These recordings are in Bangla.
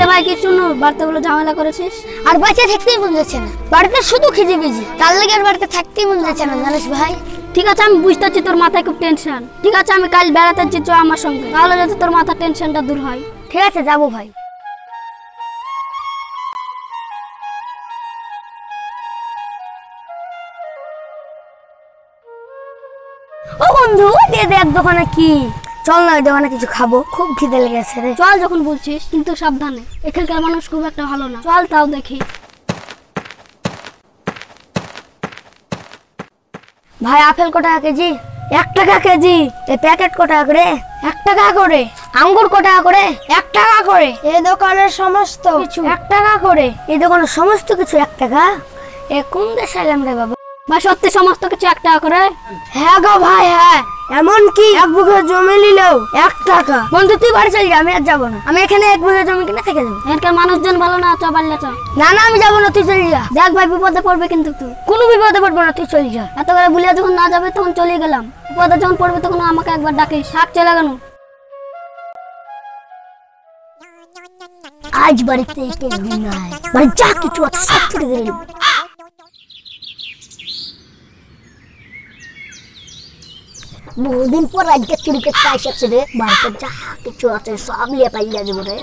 কিরে ভাই কি শুনু বাড়িতে বলে ঝামেলা করেছিস? আর বাঁচে থাকতেই মন যাচ্ছে না। বাড়িতে শুধু খিদে বেজি তার লেগে আর বাড়িতে থাকতেই মন যাচ্ছে না জানিস ভাই? ঠিক আছে আমি বুঝতে পারছি তোর মাথায় খুব টেনশন ঠিক আছে আমি কাল বেড়াতে যাচ্ছি চ আমার সঙ্গে। তাহলে যাতে তোর মাথার টেনশনটা দূর হয়। ঠিক আছে যাব ভাই। ও বন্ধু দে দে এক দোকানে কি? চল না ওই দোকানে কিছু খাব। খুব খিদে লেগেছে রে। চল যখন বলছিস কিন্তু সাবধানে। এখানকার মানুষ খুব একটা ভালো না। চল তাও দেখি। ভাই আপেল কত টাকা কেজি? এক টাকা কেজি। এই প্যাকেট কত টাকা করে এক টাকা করে। আঙ্গুর কত টাকা করে এক টাকা করে। এই দোকানের সমস্ত। কিছু। এক টাকা করে। এই দোকানের সমস্ত কিছু এক টাকা? এ কোন দেশে এলাম রে বাবা? ভাই সত্যি সমস্ত কিছু এক টাকা করে? হ্যাঁ গো ভাই হ্যাঁ। এমন কি? এক বিঘা জমি নিলেও এক টাকা। বন্ধু তুই বাড়ি চল যা আমি আর যাব না। আমি এখানে এক বিঘা জমি কিনে থেকে যাব। এখানকার মানুষজন ভালো না চ পারলে চ। না না আমি যাব না তুই চল যা দেখ ভাই বিপদে পড়বে কিন্তু তুই। কোনো বিপদে পড়ব না তুই চল যা এত করে ভুলিয়া যখন না যাবে তখন চলে গেলাম। বিপদে যখন পড়বে তখন আমাকে একবার ডাকিস শাক চলে গেল। আজ বাড়িতে কেউ নাই বাড়ি যা কিছু আছে সব চুরি করে বহুদিন পর আজকে চুরি করতে এসেছে রে। বাড়িতে যা কিছু আছে সব নিয়ে পালিয়ে যাব রে।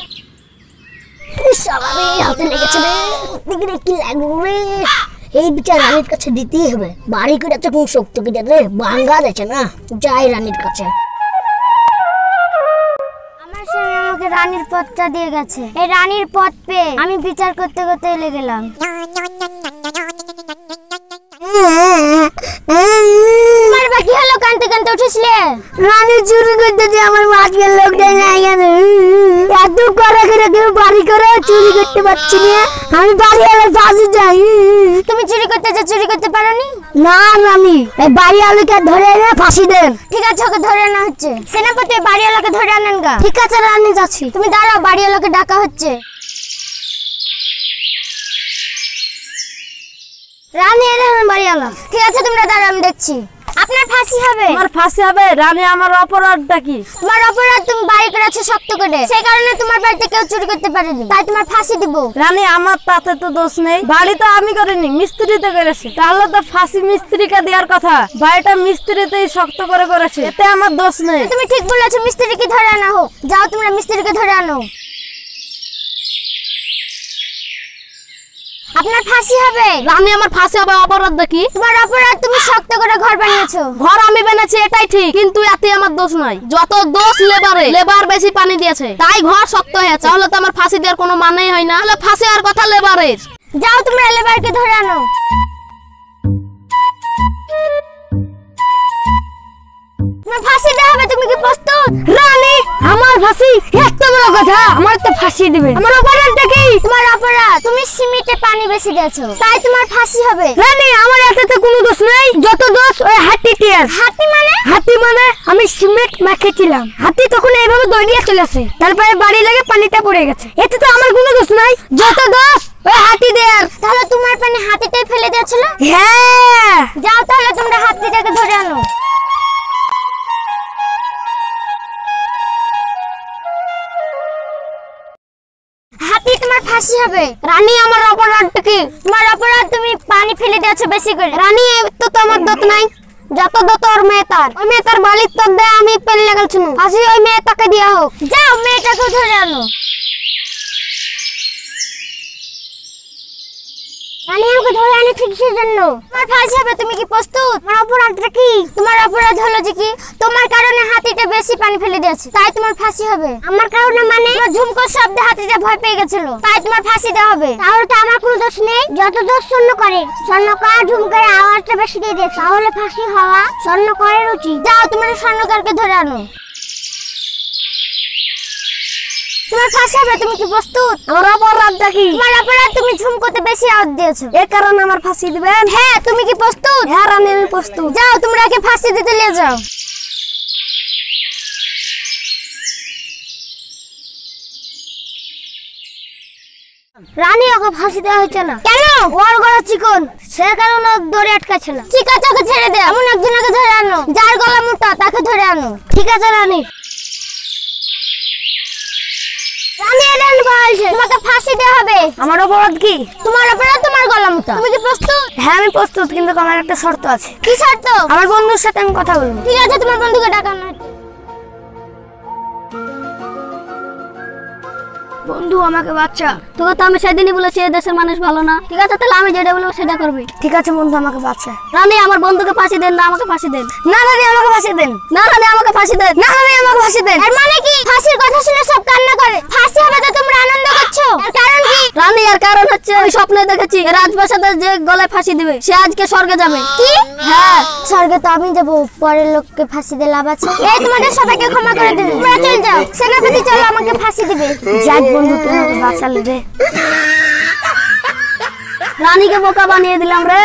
হাতে লেগেছে রে। দিকে কি লাগবে এই বিচার রানীর কাছে দিতেই হবে। বাড়ি করে আছে কোন শক্তি কি রে বাঙ্গা দিয়েছে না? যাই রানীর কাছে। আমার স্বামী আমাকে রানীর পদটা দিয়ে গেছে। এই রানীর পদ পেয়ে আমি বিচার করতে করতে এলে গেলাম। তোমার বাকি হলো কানতে কানতে উঠেছিলে? রানী চুরি করতে যে আমার মাঝখান লোকটা নাই কেন? এত করে করে কেউ বাড়ি করে চুরি করতে পারছি না। আমি বাড়ি আলো ফাঁসি যাই। তুমি চুরি করতে যে চুরি করতে পারোনি? না রানী এই বাড়ি আলোকে ধরে এনে ফাঁসি দেন। ঠিক আছে ওকে ধরে আনা হচ্ছে। সেনাপতি বাড়িওয়ালাকে ধরে আনেন গা। ঠিক আছে রানী যাচ্ছি। তুমি দাঁড়াও বাড়িওয়ালাকে ডাকা হচ্ছে। রানী ঠিক আছে তোমরা দাঁড়াও আমি দেখছি। আপনার ফাঁসি হবে। আমার ফাঁসি হবে? রানী আমার অপরাধটা কি? তোমার অপরাধ তুমি বাড়ি করেছ শক্ত করে। সেই কারণে তোমার বাড়িতে কেউ চুরি করতে পারেনি। তাই তোমার ফাঁসি দিব। রানী আমার তাতে তো দোষ নেই। বাড়ি তো আমি করিনি মিস্ত্রি তো করেছে। তাহলে তো ফাঁসি মিস্ত্রিকে দেওয়ার কথা। বাড়িটা মিস্ত্রিতেই শক্ত করে করেছে। এতে আমার দোষ নেই। তুমি ঠিক বলেছ মিস্ত্রিকে ধরে আনা হোক। যাও তোমরা মিস্ত্রিকে ধরে আনো। আপনার ফাঁসি হবে। আমি আমার ফাঁসি হবে অপরাধ দেখি তোমার অপরাধ তুমি শক্ত করে ঘর বানিয়েছো। ঘর আমি বানিয়েছি এটাই ঠিক। কিন্তু এতে আমার দোষ নাই। যত দোষ লেবারে লেবার বেশি পানি দিয়েছে। তাই ঘর শক্ত হয়েছে। তাহলে তো আমার ফাঁসি দেওয়ার কোনো মানেই হয় না। তাহলে ফাঁসি আর কথা লেবারের। যাও তোমরা লেবারকে ধরে আনো। কথা আমার তো ফাঁসি দিবে আমার অপরাধটা কি তোমার অপরাধ। তুমি পানি বেশি দিয়েছ তাই তোমার ফাঁসি হবে। রানী আমার এতে তো কোনো দোষ নেই। যত দোষ ওই হাতিটির হাতি মানে? হাতি মানে আমি সিমেন্ট মাখেছিলাম। হাতি তখন এইভাবে দৌড়িয়ে চলেছে তারপরে বাড়ি লেগে পানিতে পড়ে গেছে। এতে তো আমার কোনো দোষ নাই। যত দোষ ওই হাতি দেয়ার তাহলে তোমার পানি হাতিটাই ফেলে দিয়েছিল? হ্যাঁ। যাও তাহলে তোমরা হাতিটাকে ধরে হবে? রানী আমার অপরাধ কি? তোমার অপরাধ তুমি পানি ফেলে দিয়েছ বেশি করে। রানী তো তোমার দোষ নাই। যত দত ওর মেয়ে তার। ওই মেয়ে তার বালির তোর দেয় আমি পেলে লাগালছি আসি ওই মেয়েটাকে দিয়া হোক। যাও মেয়েটাকে ধরে আনো। রানী আমাকে ধরে আনেছে কিসের জন্য? তোমার ফাঁসি হবে তুমি কি প্রস্তুত? তোমার অপরাধটা কি? তোমার অপরাধ হলো যে কি তোমার কারণে হাতিটা বেশি পানি ফেলে দিয়েছে তাই তোমার ফাঁসি হবে। আমার কারণে মানে? ঝুমকোর শব্দে হাতিটা ভয় পেয়ে গেছিল তাই তোমার ফাঁসি দেওয়া হবে। তাহলে তো আমার কোনো দোষ নেই। যত দোষ স্বর্ণ করে স্বর্ণ কর ঝুমকার আওয়াজটা বেশি দিয়ে দিয়েছে। তাহলে ফাঁসি হওয়া স্বর্ণ করের উচিত। যাও তোমার স্বর্ণকারকে ধরে আনো। তোমার ফাঁসি হবে তুমি কি প্রস্তুত? আমার অপরাধটা কি তোমার অপরাধ তুমি ঝুমকোতে বেশি আওয়াজ দিয়েছ। কারণে আমার ফাঁসি দিবেন? হ্যাঁ তুমি কি প্রস্তুত? হ্যাঁ রানী আমি প্রস্তুত। যাও তোমরা একে ফাঁসি দিতে নিয়ে যাও। রানী ওকে ফাঁসি দেওয়া হয়েছে না। কেন? ওর গলা চিকন সে কারণে দড়ি আটকাচ্ছে না। ঠিক আছে ওকে ছেড়ে দে। এমন একজনকে ধরে আনো যার গলা মোটা তাকে ধরে আনো। ঠিক আছে রানী। রানী বলছে তোমাকে ফাঁসি দেওয়া হবে। আমার অপরাধ কি? তোমার অপরাধ তোমার গলা মোটা তুমি কি প্রস্তুত? হ্যাঁ আমি প্রস্তুত কিন্তু আমার একটা শর্ত আছে। কি শর্ত? আমার বন্ধুর সাথে আমি কথা বলব। ঠিক আছে তোমার বন্ধুকে ডাকানো বন্ধু আমাকে বাচ্চা তোকে তো আমি সেদিনই বলেছি এই দেশের মানুষ ভালো না। ঠিক আছে তাহলে আমি যেটা বলব সেটা করবি। ঠিক আছে বন্ধু আমাকে বাচ্চা রানী আমার বন্ধুকে ফাঁসি দেন না আমাকে ফাঁসি দেন। না রানী আমাকে ফাঁসি দেন। না রানী আমাকে ফাঁসি দেন। না রানী আমাকে ফাঁসি দেন। এর মানে কি? ফাঁসির কথা শুনে সব কান্না করে। ফাঁসি হবে তো তোমরা আনন্দ করছ এর কারণ কি রানী আর কারণ হচ্ছে ওই স্বপ্নে দেখেছি। রাজপ্রাসাদের যে গলে ফাঁসি দিবে সে আজকে স্বর্গে যাবে। কি? হ্যাঁ। স্বর্গে তো আমি যাব। পরের লোককে ফাঁসি দিয়ে লাভ আছে। এই তোমাদের সবাইকে ক্ষমা করে দেবে। তোমরা চলে যাও। সেনাপতি চলো আমাকে ফাঁসি দিবে। যাক বন্ধু তুমি বাঁচালে। রে রানীকে বোকা বানিয়ে দিলাম রে।